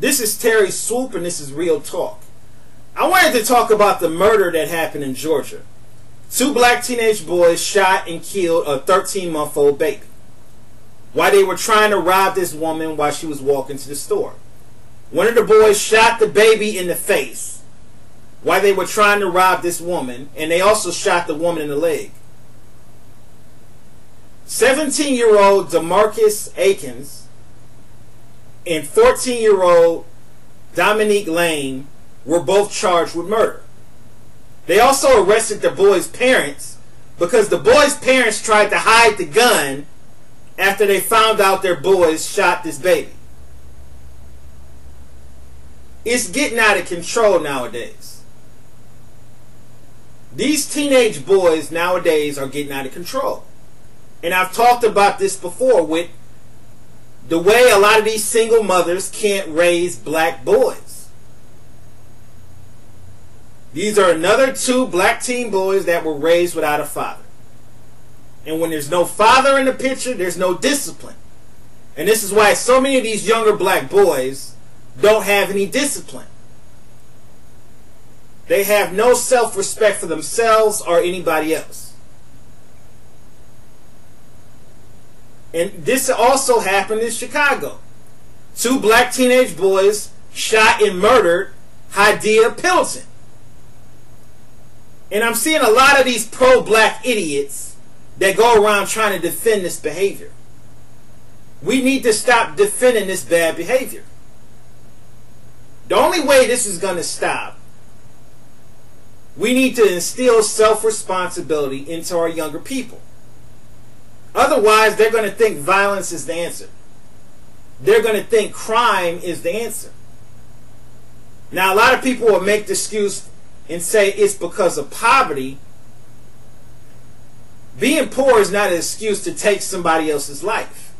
This is Terry Swoope, and this is Real Talk. I wanted to talk about the murder that happened in Georgia. Two black teenage boys shot and killed a 13 month old baby while they were trying to rob this woman while she was walking to the store. One of the boys shot the baby in the face while they were trying to rob this woman, and they also shot the woman in the leg. 17 year old Demarcus Akins and 14 year old Dominique Lang were both charged with murder. They also arrested the boy's parents because the boy's parents tried to hide the gun after they found out their boys shot this baby. It's getting out of control nowadays. These teenage boys nowadays are getting out of control. And I've talked about this before with the way a lot of these single mothers can't raise black boys. These are another two black teen boys that were raised without a father. And when there's no father in the picture, there's no discipline. And this is why so many of these younger black boys don't have any discipline. They have no self respect for themselves or anybody else. And this also happened in Chicago. Two black teenage boys shot and murdered Hadiya Pilton. And I'm seeing a lot of these pro black idiots that go around trying to defend this behavior. We need to stop defending this bad behavior. The only way this is going to stop, we need to instill self responsibility into our younger people. Otherwise, they're going to think violence is the answer. They're going to think crime is the answer. Now, a lot of people will make the excuse and say it's because of poverty. Being poor is not an excuse to take somebody else's life.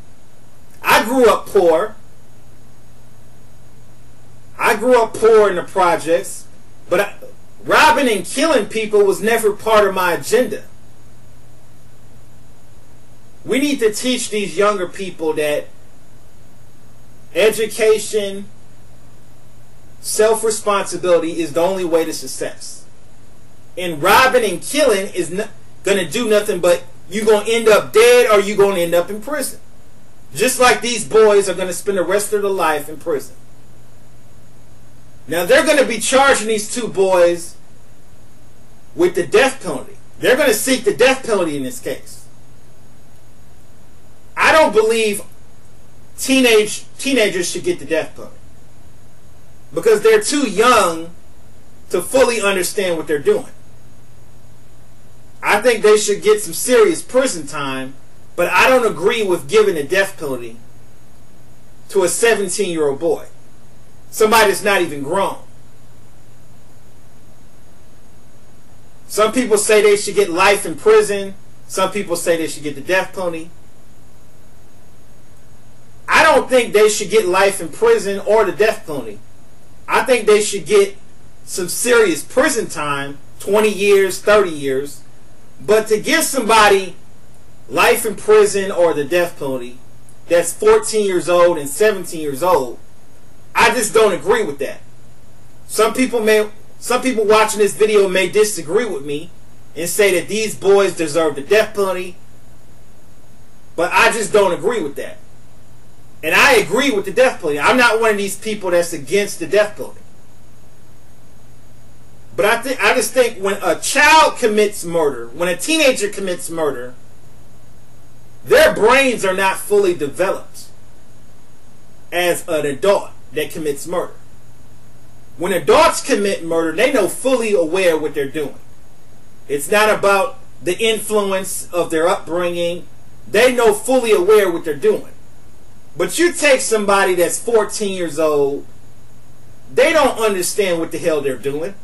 I grew up poor. I grew up poor in the projects, but I, robbing and killing people was never part of my agenda. We need to teach these younger people that education, self responsibility is the only way to success. And robbing and killing is not going to do nothing but you're going to end up dead or you're going to end up in prison. Just like these boys are going to spend the rest of their life in prison. Now they're going to be charging these two boys with the death penalty. They're going to seek the death penalty in this case. I don't believe teenage teenagers should get the death penalty because they're too young to fully understand what they're doing. I think they should get some serious prison time, but I don't agree with giving a death penalty to a 17 year old boy. Somebody that's not even grown. Some people say they should get life in prison. Some people say they should get the death penalty. I don't think they should get life in prison or the death penalty. I think they should get some serious prison time 20 years, 30 years. But to give somebody life in prison or the death penalty that's 14 years old and 17 years old, I just don't agree with that. Some people may some people watching this video may disagree with me and say that these boys deserve the death penalty. But I just don't agree with that. And I agree with the death penalty. I'm not one of these people that's against the death penalty. But I think I just think when a child commits murder, when a teenager commits murder, their brains are not fully developed as an adult that commits murder. When adults commit murder, they know fully aware what they're doing. It's not about the influence of their upbringing. They know fully aware what they're doing. But you take somebody that's 14 years old, they don't understand what the hell they're doing.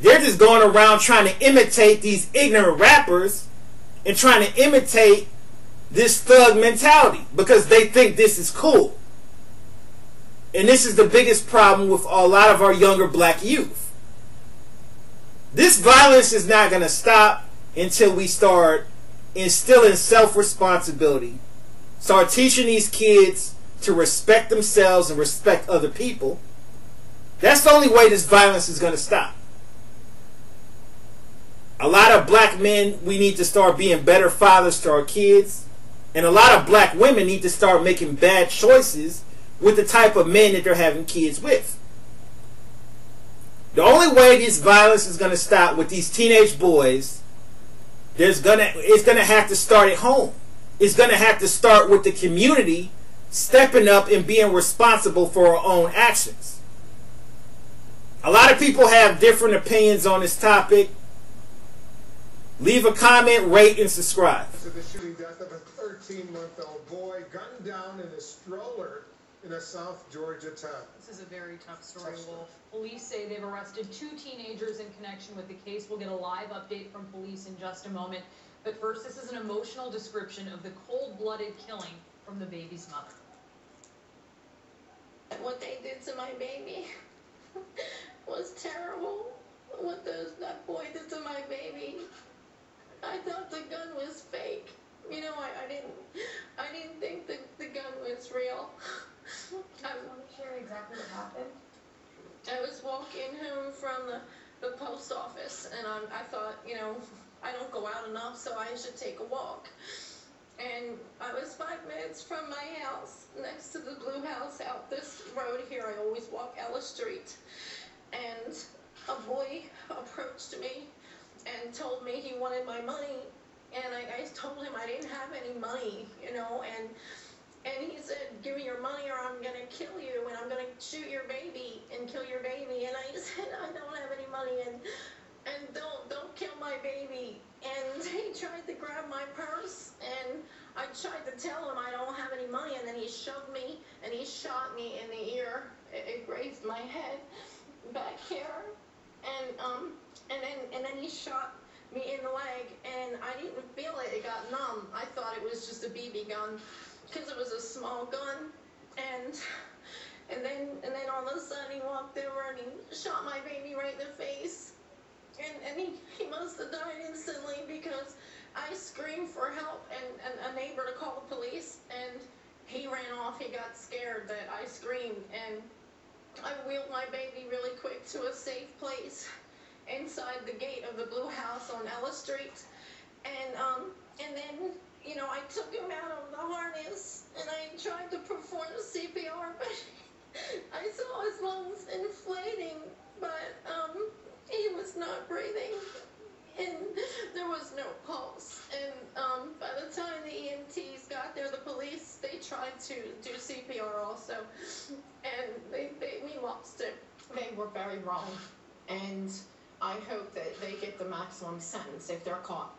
They're just going around trying to imitate these ignorant rappers and trying to imitate this thug mentality because they think this is cool. And this is the biggest problem with a lot of our younger black youth. This violence is not going to stop until we start instilling self responsibility, start teaching these kids to respect themselves and respect other people. That's the only way this violence is going to stop. A lot of black men, we need to start being better fathers to our kids. And a lot of black women need to start making bad choices with the type of men that they're having kids with. The only way this violence is going to stop with these teenage boys, there's gonna it's going to have to start at home. It's going to have to start with the community stepping up and being responsible for our own actions. A lot of people have different opinions on this topic. Leave a comment, rate, and subscribe. To the shooting death of a 13-month-old boy gunned down in a stroller in a South Georgia town. This is a very tough story, Tough story. Wolf. Police say they've arrested two teenagers in connection with the case. We'll get a live update from police in just a moment. But first, this is an emotional description of the cold-blooded killing from the baby's mother. What they did to my baby was terrible. What those, that boy did to my baby. I thought the gun was fake. You know, I, I didn't I didn't think the, the gun was real. I, want to share exactly what happened? I was walking home from the, the post office and I, I thought, you know, I don't go out enough, so I should take a walk. And I was five minutes from my house, next to the blue house out this road here. I always walk Ella Street. And a boy approached me and told me he wanted my money. And I, I told him I didn't have any money, you know, and and he said, give me your money or I'm going to kill you and I'm going to shoot your baby and kill your baby. And I said, I don't have any money and and don't kill my baby. And he tried to grab my purse and I tried to tell him I don't have any money and then he shoved me and he shot me in the ear. It, it grazed my head back here. And um and then and then he shot me in the leg and I didn't feel it. It got numb. I thought it was just a BB gun because it was a small gun and and then and then all of a sudden he walked over and he shot my baby right in the face and and he, he must have died instantly because I screamed for help and, and a neighbor to call the police and he ran off he got scared that I screamed and I wheeled my baby really quick to a safe place inside the gate of the blue house on Ella Street. And um and then you know, I took him out of the harness and I tried to perform CPR, but I saw his lungs inflating, but um, he was not breathing and there was no pulse. And um, by the time the EMTs got there, the police, they tried to do CPR also, and they, they we lost him. They were very wrong, and I hope that they get the maximum sentence if they're caught.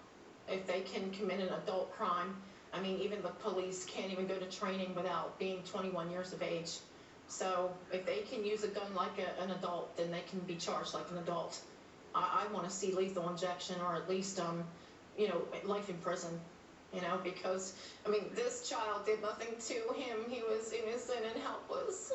If they can commit an adult crime, I mean, even the police can't even go to training without being 21 years of age. So if they can use a gun like a, an adult, then they can be charged like an adult. I, I want to see lethal injection or at least, um, you know, life in prison. You know, because I mean, this child did nothing to him. He was innocent and helpless.